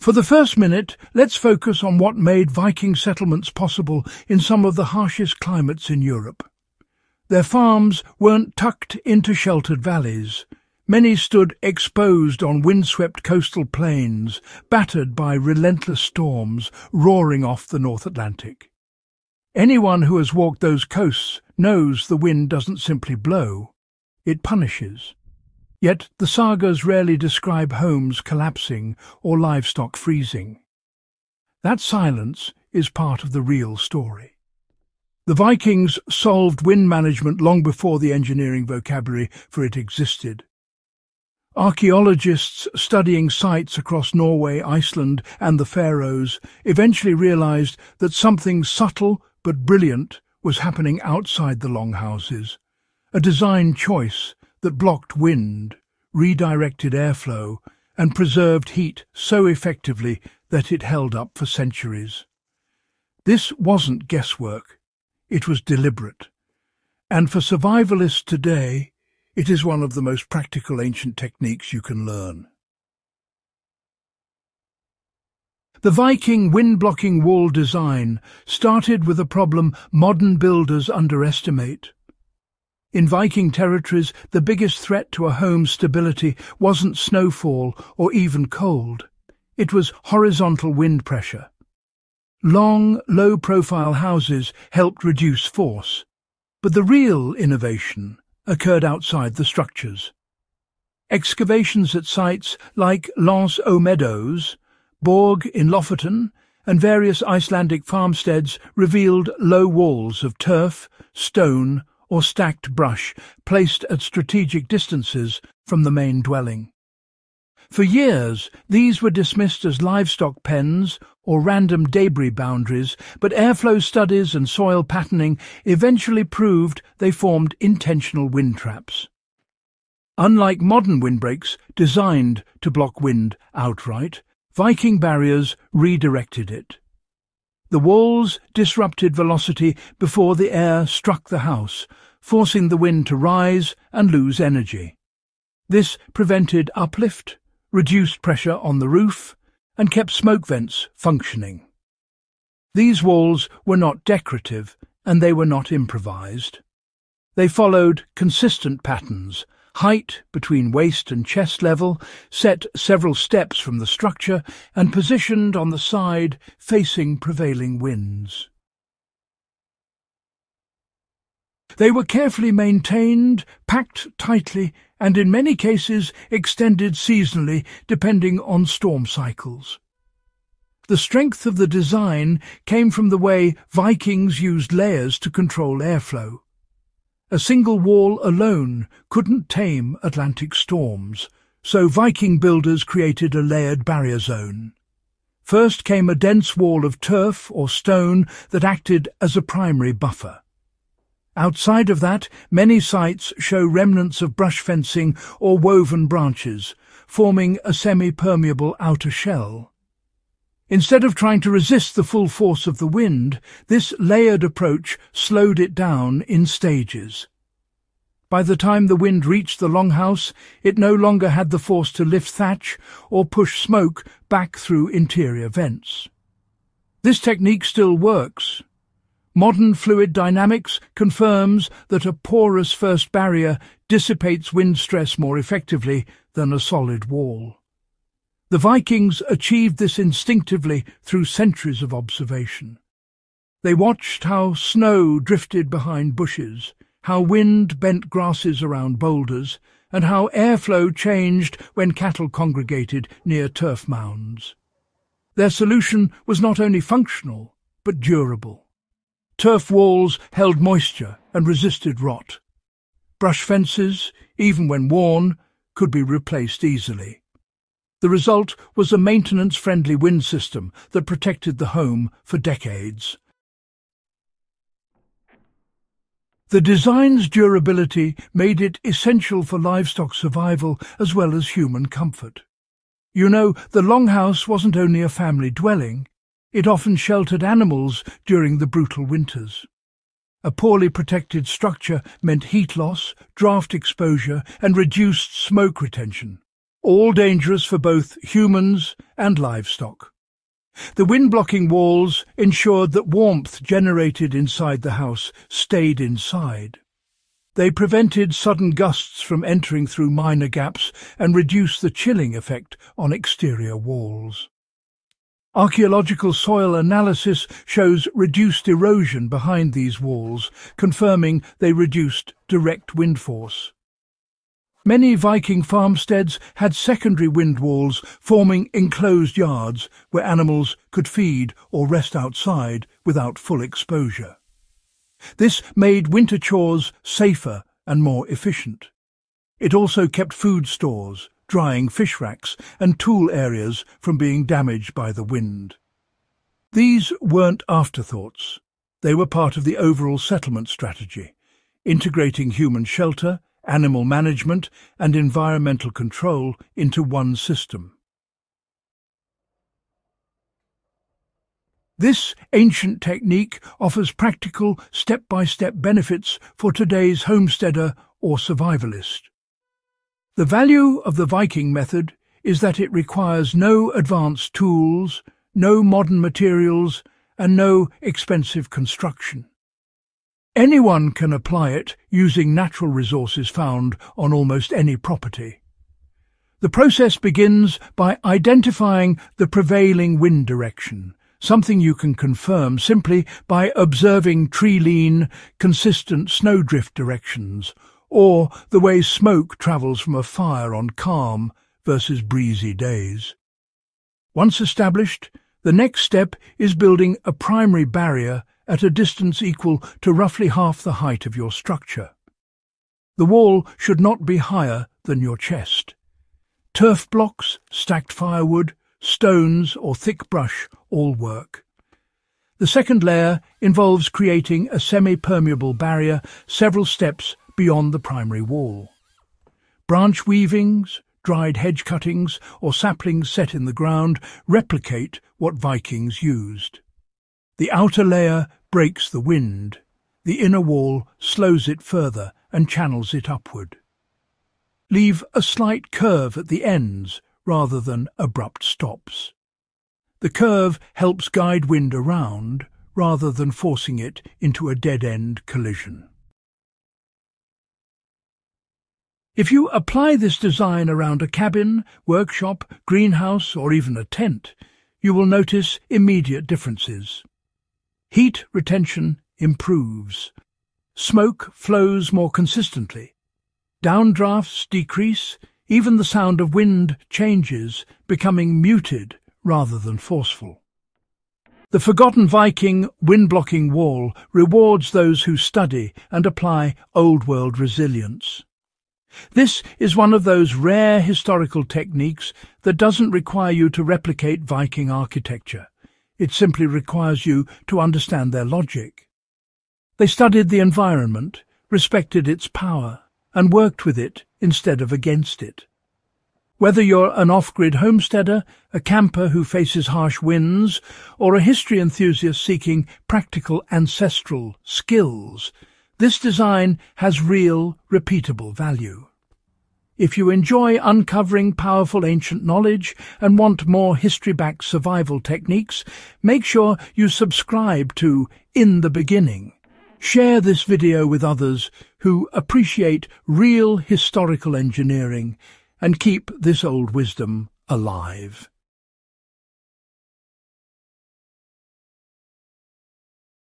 For the first minute, let's focus on what made Viking settlements possible in some of the harshest climates in Europe. Their farms weren't tucked into sheltered valleys. Many stood exposed on windswept coastal plains, battered by relentless storms roaring off the North Atlantic. Anyone who has walked those coasts knows the wind doesn't simply blow, it punishes. Yet the sagas rarely describe homes collapsing or livestock freezing. That silence is part of the real story. The Vikings solved wind management long before the engineering vocabulary for it existed. Archaeologists studying sites across Norway, Iceland and the Faroes eventually realized that something subtle but brilliant was happening outside the longhouses, a design choice that blocked wind, redirected airflow and preserved heat so effectively that it held up for centuries. This wasn't guesswork, it was deliberate. And for survivalists today, it is one of the most practical ancient techniques you can learn. The Viking wind-blocking wall design started with a problem modern builders underestimate. In Viking territories, the biggest threat to a home's stability wasn't snowfall or even cold. It was horizontal wind pressure. Long, low-profile houses helped reduce force. But the real innovation occurred outside the structures. Excavations at sites like L'Anse aux Meadows, Borg in Lofoten, and various Icelandic farmsteads revealed low walls of turf, stone, or stacked brush placed at strategic distances from the main dwelling. For years, these were dismissed as livestock pens or random debris boundaries, but airflow studies and soil patterning eventually proved they formed intentional wind traps. Unlike modern windbreaks designed to block wind outright, Viking barriers redirected it. The walls disrupted velocity before the air struck the house, forcing the wind to rise and lose energy. This prevented uplift, reduced pressure on the roof, and kept smoke vents functioning. These walls were not decorative and they were not improvised. They followed consistent patterns, height between waist and chest level, set several steps from the structure and positioned on the side facing prevailing winds. They were carefully maintained, packed tightly, and in many cases extended seasonally depending on storm cycles. The strength of the design came from the way Vikings used layers to control airflow. A single wall alone couldn't tame Atlantic storms, so Viking builders created a layered barrier zone. First came a dense wall of turf or stone that acted as a primary buffer. Outside of that, many sites show remnants of brush fencing or woven branches, forming a semi-permeable outer shell. Instead of trying to resist the full force of the wind, this layered approach slowed it down in stages. By the time the wind reached the longhouse, it no longer had the force to lift thatch or push smoke back through interior vents. This technique still works, Modern fluid dynamics confirms that a porous first barrier dissipates wind stress more effectively than a solid wall. The Vikings achieved this instinctively through centuries of observation. They watched how snow drifted behind bushes, how wind bent grasses around boulders, and how airflow changed when cattle congregated near turf mounds. Their solution was not only functional, but durable. Turf walls held moisture and resisted rot. Brush fences, even when worn, could be replaced easily. The result was a maintenance-friendly wind system that protected the home for decades. The design's durability made it essential for livestock survival as well as human comfort. You know, the longhouse wasn't only a family dwelling, it often sheltered animals during the brutal winters. A poorly protected structure meant heat loss, draft exposure and reduced smoke retention, all dangerous for both humans and livestock. The wind-blocking walls ensured that warmth generated inside the house stayed inside. They prevented sudden gusts from entering through minor gaps and reduced the chilling effect on exterior walls. Archaeological soil analysis shows reduced erosion behind these walls, confirming they reduced direct wind force. Many Viking farmsteads had secondary wind walls forming enclosed yards where animals could feed or rest outside without full exposure. This made winter chores safer and more efficient. It also kept food stores, drying fish racks and tool areas from being damaged by the wind. These weren't afterthoughts. They were part of the overall settlement strategy, integrating human shelter, animal management and environmental control into one system. This ancient technique offers practical step-by-step -step benefits for today's homesteader or survivalist. The value of the Viking method is that it requires no advanced tools, no modern materials, and no expensive construction. Anyone can apply it using natural resources found on almost any property. The process begins by identifying the prevailing wind direction, something you can confirm simply by observing tree-lean, consistent snowdrift directions, or the way smoke travels from a fire on calm versus breezy days. Once established, the next step is building a primary barrier at a distance equal to roughly half the height of your structure. The wall should not be higher than your chest. Turf blocks, stacked firewood, stones or thick brush all work. The second layer involves creating a semi-permeable barrier several steps beyond the primary wall. Branch weavings, dried hedge cuttings or saplings set in the ground replicate what Vikings used. The outer layer breaks the wind. The inner wall slows it further and channels it upward. Leave a slight curve at the ends rather than abrupt stops. The curve helps guide wind around rather than forcing it into a dead-end collision. If you apply this design around a cabin, workshop, greenhouse or even a tent, you will notice immediate differences. Heat retention improves. Smoke flows more consistently. Downdrafts decrease, even the sound of wind changes, becoming muted rather than forceful. The forgotten Viking wind-blocking wall rewards those who study and apply old-world resilience. This is one of those rare historical techniques that doesn't require you to replicate Viking architecture. It simply requires you to understand their logic. They studied the environment, respected its power, and worked with it instead of against it. Whether you're an off-grid homesteader, a camper who faces harsh winds, or a history enthusiast seeking practical ancestral skills, this design has real, repeatable value. If you enjoy uncovering powerful ancient knowledge and want more history-backed survival techniques, make sure you subscribe to In the Beginning. Share this video with others who appreciate real historical engineering and keep this old wisdom alive.